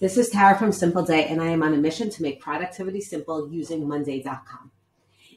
This is Tara from Simple Day, and I am on a mission to make productivity simple using Monday.com.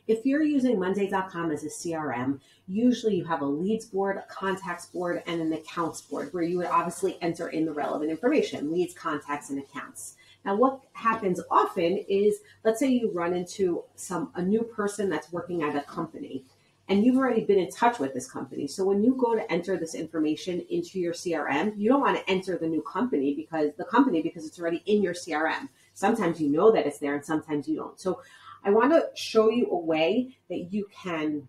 If you're using Monday.com as a CRM, usually you have a leads board, a contacts board, and an accounts board where you would obviously enter in the relevant information leads, contacts, and accounts. Now, what happens often is let's say you run into some a new person that's working at a company and you've already been in touch with this company. So when you go to enter this information into your CRM, you don't want to enter the new company because the company because it's already in your CRM. Sometimes you know that it's there and sometimes you don't. So I want to show you a way that you can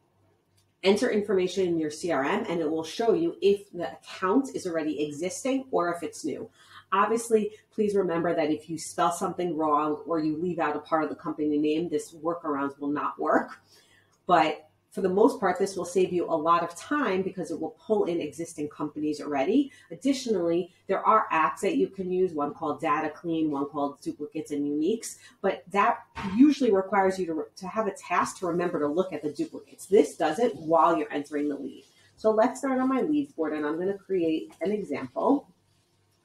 enter information in your CRM and it will show you if the account is already existing or if it's new. Obviously, please remember that if you spell something wrong or you leave out a part of the company name, this workarounds will not work. But for the most part, this will save you a lot of time because it will pull in existing companies already. Additionally, there are apps that you can use, one called Data Clean, one called Duplicates and Uniques, but that usually requires you to, to have a task to remember to look at the duplicates. This does it while you're entering the lead. So let's start on my leads board and I'm going to create an example.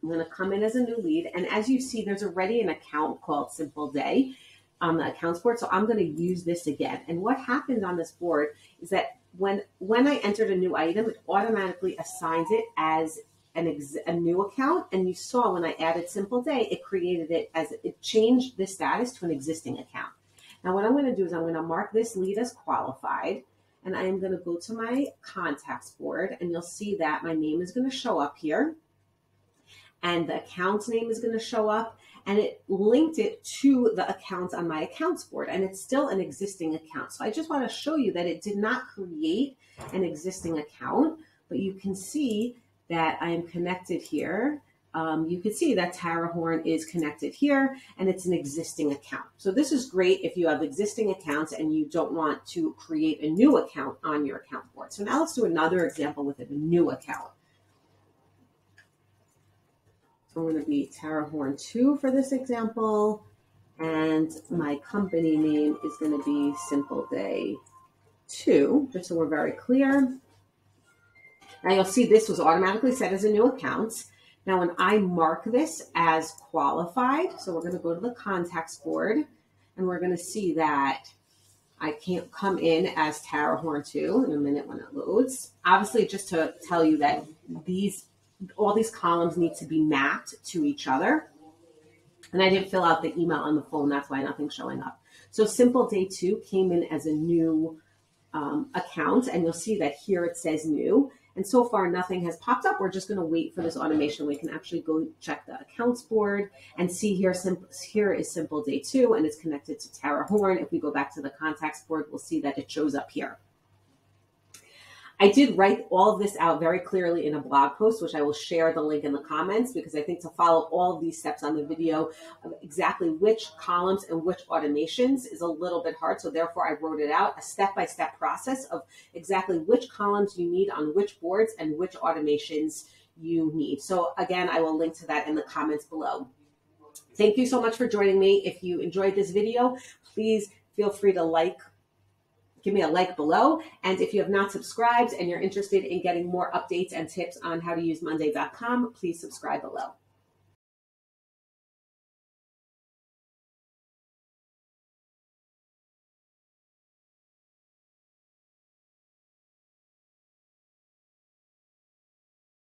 I'm going to come in as a new lead. And as you see, there's already an account called Simple Day on the accounts board. So I'm going to use this again. And what happens on this board is that when when I entered a new item, it automatically assigns it as an ex- a new account. And you saw when I added Simple Day, it created it as it changed the status to an existing account. Now what I'm going to do is I'm going to mark this lead as qualified. And I am going to go to my contacts board and you'll see that my name is going to show up here and the account name is going to show up and it linked it to the accounts on my accounts board and it's still an existing account. So I just want to show you that it did not create an existing account, but you can see that I am connected here. Um, you can see that Tara Horn is connected here and it's an existing account. So this is great if you have existing accounts and you don't want to create a new account on your account board. So now let's do another example with a new account. Going to be Tara Horn 2 for this example. And my company name is going to be Simple Day 2, just so we're very clear. Now you'll see this was automatically set as a new account. Now when I mark this as qualified, so we're going to go to the contacts board and we're going to see that I can't come in as Tara Horn 2 in a minute when it loads. Obviously, just to tell you that these all these columns need to be mapped to each other. And I didn't fill out the email on the phone. That's why nothing's showing up. So Simple Day 2 came in as a new um, account. And you'll see that here it says new. And so far, nothing has popped up. We're just going to wait for this automation. We can actually go check the accounts board and see here, simple, here is Simple Day 2 and it's connected to Tara Horn. If we go back to the contacts board, we'll see that it shows up here. I did write all of this out very clearly in a blog post, which I will share the link in the comments because I think to follow all of these steps on the video of exactly which columns and which automations is a little bit hard. So therefore I wrote it out, a step-by-step process of exactly which columns you need on which boards and which automations you need. So again, I will link to that in the comments below. Thank you so much for joining me. If you enjoyed this video, please feel free to like, give me a like below. And if you have not subscribed and you're interested in getting more updates and tips on how to use Monday.com, please subscribe below.